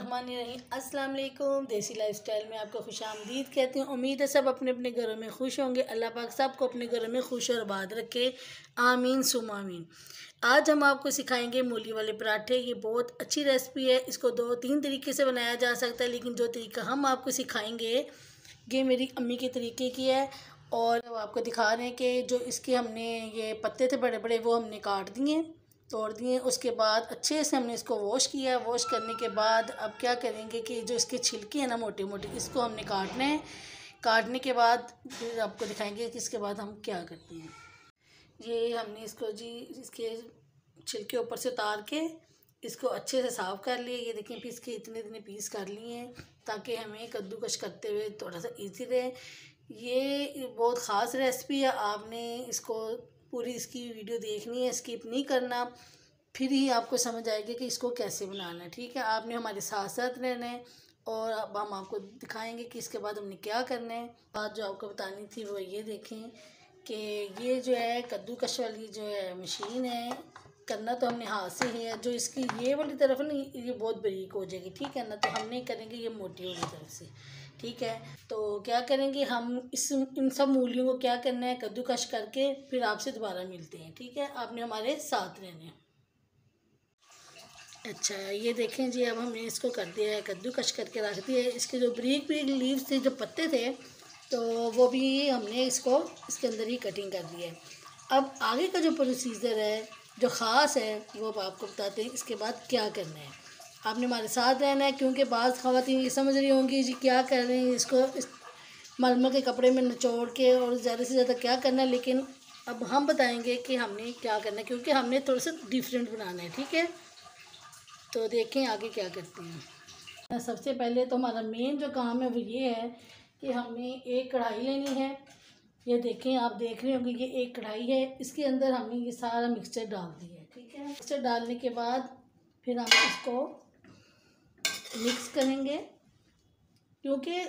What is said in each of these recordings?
अस्सलाम वालेकुम देसी लाइफस्टाइल में आपको खुश आमदीद कहती हूँ। उम्मीद है सब अपने अपने घरों में खुश होंगे। अल्लाह पाक सबको अपने घरों में खुश और आबाद रखे। आमीन, सुम आमीन। आज हम आपको सिखाएँगे मूली वाले पराठे। ये बहुत अच्छी रेसिपी है। इसको दो तीन तरीके से बनाया जा सकता है, लेकिन जो तरीका हम आपको सिखाएँगे, ये मेरी अम्मी के तरीके की है। और आपको दिखा रहे हैं कि जो इसके हमने ये पत्ते थे बड़े बड़े वो हमने काट दिए। तोड़ दिए। उसके बाद अच्छे से हमने इसको वॉश किया। वॉश करने के बाद अब क्या करेंगे कि जो इसके छिलके हैं ना मोटे मोटे इसको हमने काटने हैं। काटने के बाद फिर आपको दिखाएँगे कि इसके बाद हम क्या करते हैं। ये हमने इसको जी, इसके छिलके ऊपर से उतार के इसको अच्छे से साफ़ कर लिए। ये देखें पीस के इतने इतने पीस कर लिए हैं ताकि हमें कद्दूकश करते हुए थोड़ा सा इजी रहे। ये बहुत ख़ास रेसिपी है। आपने इसको पूरी इसकी वीडियो देखनी है, स्किप नहीं करना। फिर ही आपको समझ आएगी कि इसको कैसे बनाना है, ठीक है? आपने हमारे साथ साथ रहना है और अब हम आपको दिखाएँगे कि इसके बाद हमने क्या करना है। बात जो आपको बतानी थी वो ये देखें कि ये जो है कद्दूकश वाली जो है मशीन है, करना तो हमने हाथ से ही है। जो इसकी ये वाली तरफ़ ना ये बहुत बरीक हो जाएगी, ठीक है? ना तो हम नहीं करेंगे, ये मोटी वाली तरफ़ से। ठीक है? तो क्या करेंगे हम इस, इन सब मूलियों को क्या करना है, कद्दूकश करके फिर आपसे दोबारा मिलते हैं, ठीक है? आपने हमारे साथ रहने अच्छा ये देखें जी, अब हमने इसको कर दिया है, कद्दूकश करके रख दिया है। इसके जो ब्रीक ब्रीक लीव्स थे, जो पत्ते थे तो वो भी हमने इसको, इसके अंदर ही कटिंग कर दी है। अब आगे का जो प्रोसीजर है, जो ख़ास है, वो अब आपको बताते हैं, इसके बाद क्या करना है। आपने हमारे साथ रहना है, क्योंकि बाज़ खातन ये समझ रही होंगी जी क्या कर रहे हैं इसको, इस मलमल के कपड़े में निचोड़ के और ज़्यादा से ज़्यादा क्या करना है, लेकिन अब हम बताएँगे कि हमने क्या करना है, क्योंकि हमने थोड़ा सा डिफरेंट बनाना है, ठीक है? तो देखें आगे क्या करते हैं। सबसे पहले तो हमारा मेन जो काम है वो ये है कि हमें एक कढ़ाई लेनी है। ये देखें, आप देख रहे होंगे ये एक कढ़ाई है, इसके अंदर हमने ये सारा मिक्सचर डाल दिया है, ठीक है? मिक्सचर डालने के बाद फिर हम इसको मिक्स करेंगे, क्योंकि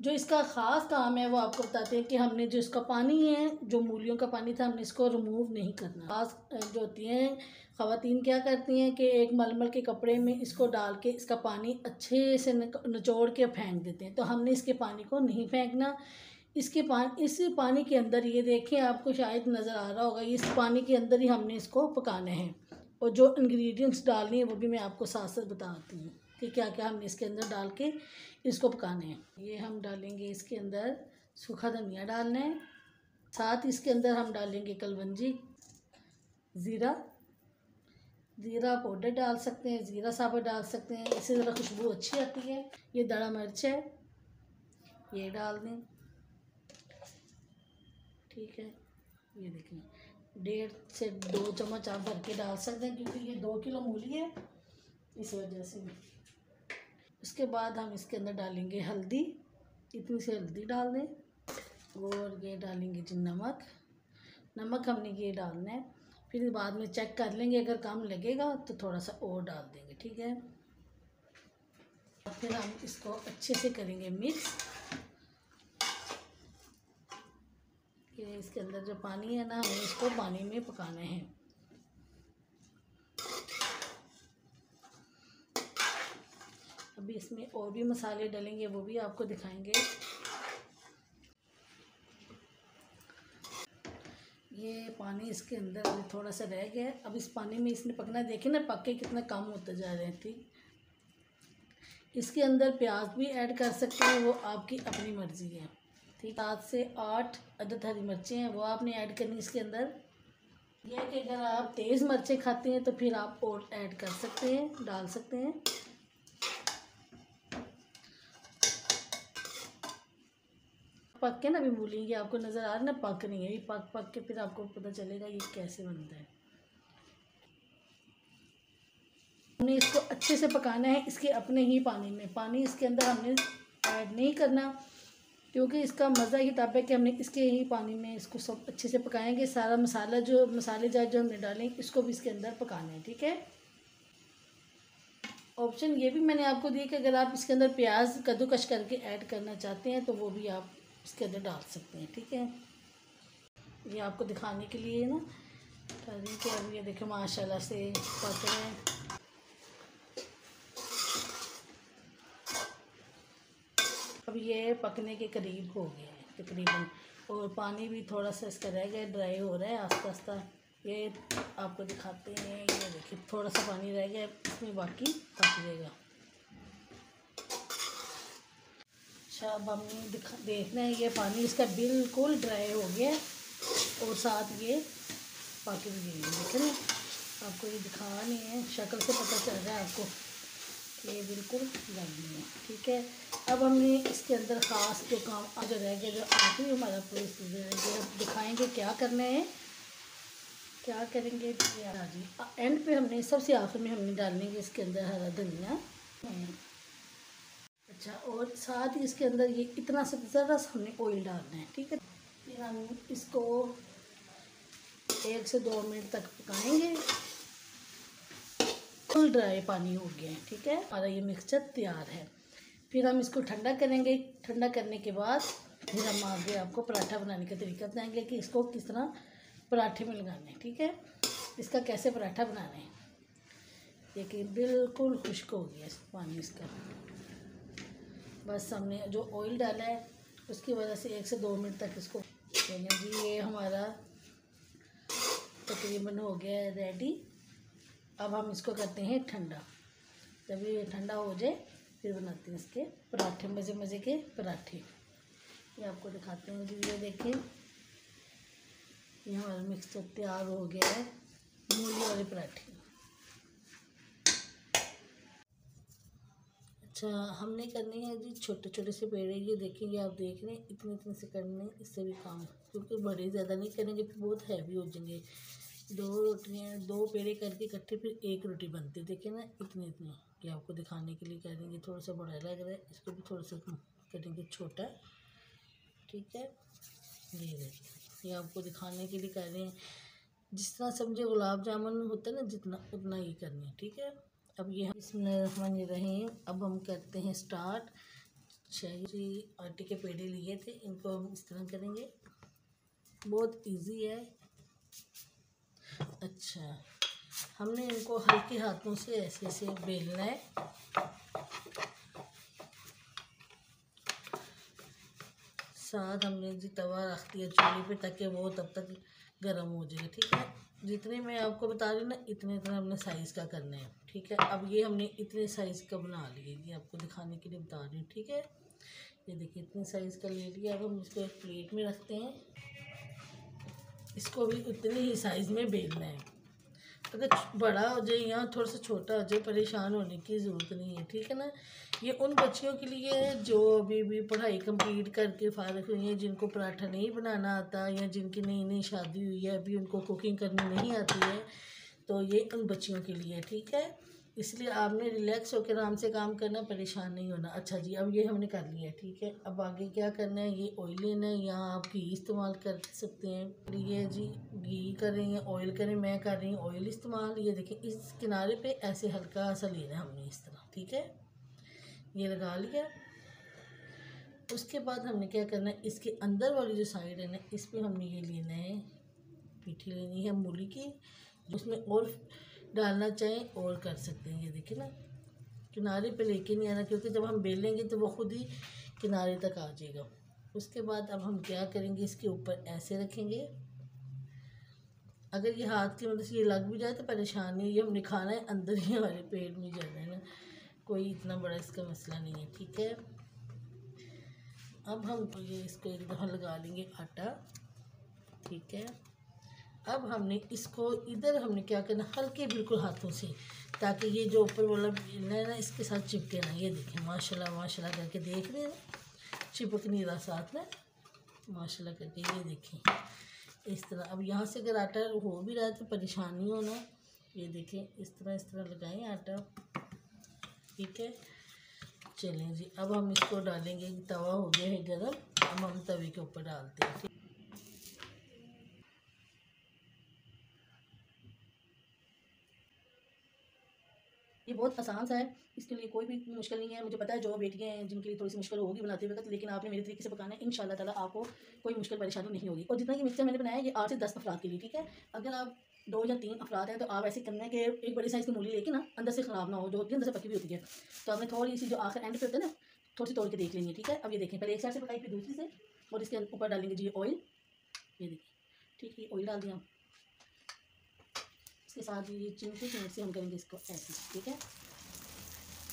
जो इसका ख़ास काम है वो आपको बताते हैं कि हमने जो इसका पानी है, जो मूलियों का पानी था, हमने इसको रिमूव नहीं करना। खास जो होती हैं, ख़वातीन क्या करती हैं कि एक मलमल के कपड़े में इसको डाल के इसका पानी अच्छे से निचोड़ के फेंक देते हैं। तो हमने इसके पानी को नहीं फेंकना। इसके पानी इस पानी के अंदर, ये देखें आपको शायद नज़र आ रहा होगा, इस पानी के अंदर ही हमने इसको पकाना है। और जो इंग्रेडिएंट्स डालनी है, वो भी मैं आपको साथ साथ बताती हूँ। कि क्या क्या हमने इसके अंदर डाल के इसको पकाने हैं। ये हम डालेंगे इसके अंदर सूखा धनिया डालना है। साथ इसके अंदर हम डालेंगे कलवंजी, ज़ीरा। ज़ीरा पाउडर डाल सकते हैं, ज़ीरा साबुत डाल सकते हैं। इससे ज़रा खुशबू अच्छी आती है। ये दड़ा मिर्च है। ये डाल दें। ठीक है। ये देखें। डेढ़ से दो चम्मच आप भर के डाल सकते हैं, क्योंकि ये दो किलो मूली है। इस वजह से। उसके बाद हम इसके अंदर डालेंगे हल्दी, इतनी सी हल्दी डाल दें और ये डालेंगे जी नमक। नमक हमने ये डालना है, फिर बाद में चेक कर लेंगे, अगर कम लगेगा तो थोड़ा सा और डाल देंगे, ठीक है? फिर हम इसको अच्छे से करेंगे मिक्स। ये इसके अंदर जो पानी है ना हमें इसको पानी में पकाना है। अभी इसमें और भी मसाले डलेंगे, वो भी आपको दिखाएँगे। ये पानी इसके अंदर थोड़ा सा रह गया अब इस पानी में इसने पकना देखे ना, पक के कितना कम होता जा रहे ठीक? इसके अंदर प्याज भी ऐड कर सकते हैं, वो आपकी अपनी मर्ज़ी है, ठीक? सात से आठ अदद हरी मिर्चें हैं, वो आपने ऐड करनी इसके अंदर। यह कि अगर आप तेज़ मिर्चें खाते हैं तो फिर आप और ऐड कर सकते हैं, डाल सकते हैं। पक के ना अभी भूलेंगे, आपको नज़र आ रहा ना, पक रही है ये पक पक के फिर आपको पता चलेगा ये कैसे बनता है। हमने इसको अच्छे से पकाना है, इसके अपने ही पानी में। पानी इसके अंदर हमने ऐड नहीं करना, क्योंकि इसका मज़ा ही तब है कि हमने इसके ही पानी में इसको सब अच्छे से पकाएँगे सारा मसाला जो, मसाले जार जो हमने डालें, इसको भी इसके अंदर पकाना है, ठीक है? ऑप्शन ये भी मैंने आपको दिया कि अगर आप इसके अंदर प्याज कद्दूकश करके ऐड करना चाहते हैं तो वो भी आप इसके अंदर डाल सकते हैं, ठीक है? ये आपको दिखाने के लिए ना करी के अब ये देखें, माशाल्लाह से पक रहे हैं। अब ये पकने के करीब हो गया है, तकरीबन। और पानी भी थोड़ा सा इसका रह गया, ड्राई हो रहा है आस्ता आस्ता ये आपको दिखाते हैं, ये देखिए, थोड़ा सा पानी रह गया, इसमें बाकी पक जाएगा। अच्छा अब हमने दिखा देखना है, ये पानी इसका बिल्कुल ड्राई हो गया और साथ ये पक भी गई देख रहे आपको ये दिखा नहीं है, शक्ल से पता चल रहा है आपको कि ये बिल्कुल गई है, ठीक है? अब हमने इसके अंदर ख़ास जो काम आज रह गया, जो आखिरी हमारा पूरी दिखाएँगे क्या करना है, क्या करेंगे? जी। एंड पे हमने, सबसे आखिर में हमने डालेंगे इसके अंदर हरा धनिया। अच्छा और साथ ही इसके अंदर ये इतना सा ज़रा सा हमने ऑयल डालना है, ठीक है? फिर हम इसको एक से दो मिनट तक पकाएँगे। फुल ड्राई पानी हो गया है, ठीक है? हमारा ये मिक्सचर तैयार है। फिर हम इसको ठंडा करेंगे। ठंडा करने के बाद फिर हम आगे आपको पराठा बनाने का तरीका बताएँगे कि इसको किस तरह पराठे में लगाना है, ठीक है? इसका कैसे पराठा बनाना है? देखिए, बिल्कुल खुश्क हो गया पानी इसका। बस हमने जो ऑयल डाला है, उसकी वजह से एक से दो मिनट तक इसको जी, ये हमारा तकरीबन हो गया है रेडी अब हम इसको करते हैं ठंडा। जब ये ठंडा हो जाए, फिर बनाते हैं इसके पराठे मज़े मज़े के पराठे। ये आपको दिखाते हैं जी, ये देखिए। ये हमारा मिक्सचर तैयार हो गया है, मूली वाले पराठे। अच्छा हमने करनी है जी छोटे छोटे से पेड़े ये देखेंगे, आप देख रहे हैं, इतने इतने से करने इससे भी काम, क्योंकि बड़े ज़्यादा नहीं करेंगे, फिर बहुत हैवी हो जाएँगे। दो रोटियाँ, दो पेड़े करके इकट्ठे फिर एक रोटी बनती है देखिए ना, इतनी इतनी कि आपको दिखाने के लिए करेंगे थोड़ा सा बड़ा लग रहा है, इसको भी थोड़ा सा करेंगे छोटा, ठीक है? ये देखिए ये आपको दिखाने के लिए कर रहे हैं, जिस तरह समझे गुलाब जामुन होता है ना, जितना, उतना ही करनी है, ठीक है? अब ये हम इसमें रहे अब हम करते हैं स्टार्ट शहरी आटे के पेड़े लिए थे, इनको हम इस तरह करेंगे। बहुत इजी है। अच्छा हमने इनको हल्के हाथों से ऐसे ऐसे बेलना है। साथ हमने जी तवा रख दिया चूल्हे पे ताकि वो तब तक गर्म हो जाए ठीक है? जितने मैं आपको बता रही हूँ ना, इतने इतना हमने साइज़ का करना है, ठीक है? अब ये हमने इतने साइज़ का बना लिए, ये आपको दिखाने के लिए बता रही हूँ, ठीक है? ये देखिए, इतने साइज़ का ले लिया। अब हम इसको एक प्लेट में रखते हैं। इसको भी उतने ही साइज़ में बेलना है। अगर बड़ा हो जाए या थोड़ा सा छोटा हो जाए, परेशान होने की ज़रूरत नहीं है, ठीक है ना? ये उन बच्चियों के लिए है जो अभी भी पढ़ाई कंप्लीट करके फारग हुई हैं, जिनको पराठा नहीं बनाना आता या जिनकी नई नई शादी हुई है, अभी उनको कुकिंग करनी नहीं आती है तो ये उन बच्चियों के लिए, ठीक है? इसलिए आपने रिलैक्स होकर आराम से काम करना परेशान नहीं होना। अच्छा जी, अब ये हमने कर लिया, ठीक है? अब आगे क्या करना है? ये ऑयल लेना है। यहाँ आप घी इस्तेमाल कर सकते हैं। ये जी, घी करें या ऑयल करें मैं कर रही हूँ ऑयल इस्तेमाल। ये देखें इस किनारे पे ऐसे हल्का सा लेना है हमने इस तरह, ठीक है? ये लगा लिया। उसके बाद हमने क्या करना है? इसके अंदर वाली जो साइड है ना, इस पर हमने ये लेना है, पीठी लेनी है मूली की। उसमें और डालना चाहें और कर सकते हैं। ये देखिए ना, किनारे पे लेके नहीं आना, क्योंकि जब हम बेलेंगे तो वो खुद ही किनारे तक आ जाएगा। उसके बाद अब हम क्या करेंगे, इसके ऊपर ऐसे रखेंगे। अगर ये हाथ की मदद से ये लग भी जाए तो परेशानी ये हमने खाना है, अंदर ही हमारे पेट में जाना है ना। कोई इतना बड़ा इसका मसला नहीं है, ठीक है? अब हम ये इसको एक दफ़ा लगा लेंगे आटा, ठीक है? अब हमने इसको इधर हमने क्या करना, हल्के बिल्कुल हाथों से, ताकि ये जो ऊपर वाला है ना, इसके साथ चिपके ना। ये देखें, माशाल्लाह माशाल्लाह करके देख रहे हैं। चिपक नहीं रहा साथ में, माशाल्लाह करके ये देखें। इस तरह, अब यहाँ से अगर आटा हो भी रहा है तो परेशानी हो ना ये देखें, इस तरह इस तरह लगाएँ आटा। ठीक है? चलें जी, अब हम इसको डालेंगे, तवा हो गया है गर्म। अब हम तवे के ऊपर डालते हैं। ये बहुत आसान सा है, इसके लिए कोई भी मुश्किल नहीं है। मुझे पता है जो बेटियाँ हैं, जिनके लिए थोड़ी सी मुश्किल होगी बनाते वक्त, लेकिन आपने मेरे तरीके से पकाना है इन शाला ताला आपको कोई मुश्किल परेशानी नहीं होगी। और जितना कि मिक्सर मैंने बनाया ये आठ से दस अफराद के लिए, ठीक है? अगर आप दो या तीन अफराद हैं तो आप ऐसे करना है कि एक बड़ी साइज़ की मूली लेके ना, अंदर से ख़राब ना हो, जो होती है, अंदर से पकी भी होती है। तो आपने थोड़ी सी जो आखिर एंड पे होता है ना, थोड़ी सी तोड़ के देख लेंगे, ठीक है? अब ये देखें, पहले एक साइड से पकाई, फिर दूसरी से, और इसके ऊपर डालेंगे जी ऑयल ये देखिए ठीक है ऑयल डाल दिया। इसके साथ ये चिमटी मिनट से हम करेंगे इसको ऐसे, ठीक है?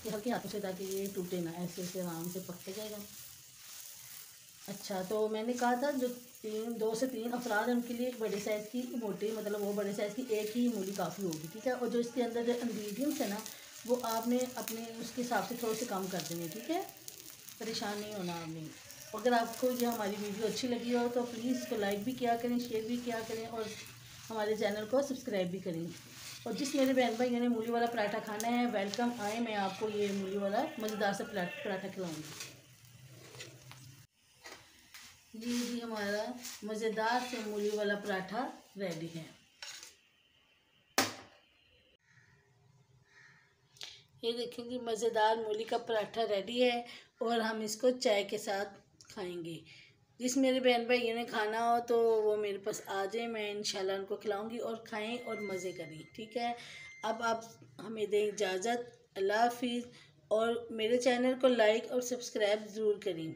ये हल्के हाथों से ताकि ये टूटे ना, ऐसे ऐसे आराम से पकते जाएगा। अच्छा तो मैंने कहा था जो तीन, दो से तीन अफराद उनके लिए बड़े साइज़ की मोटी मतलब वो बड़े साइज़ की एक ही मूली काफ़ी होगी, ठीक है? और जो इसके अंदर जो इंग्रेडिएंट्स है ना, वो आपने अपने, उसके हिसाब से थोड़े से कम कर देने, ठीक है? परेशान नहीं होना आपने अगर आपको ये हमारी वीडियो अच्छी लगी हो तो प्लीज़ इसको लाइक भी किया करें शेयर भी किया करें और हमारे चैनल को सब्सक्राइब भी करें। और जिस मेरे बहन भाई ने मूली वाला पराठा खाना है वेलकम आए, मैं आपको ये मूली वाला मज़ेदार सा पराठा खिलाऊँगी। जी जी हमारा मज़ेदार से मूली वाला पराठा रेडी है। ये देखेंगे मज़ेदार मूली का पराठा रेडी है और हम इसको चाय के साथ खाएँगे। जिस मेरे बहन भाइयों ने खाना हो तो वो मेरे पास आ जाए, मैं इंशाल्लाह उनको खिलाऊँगी और खाएँ और मज़े करें, ठीक है? अब आप हमें दें इजाज़त, अल्लाह हाफिज़ और मेरे चैनल को लाइक और सब्सक्राइब ज़रूर करें।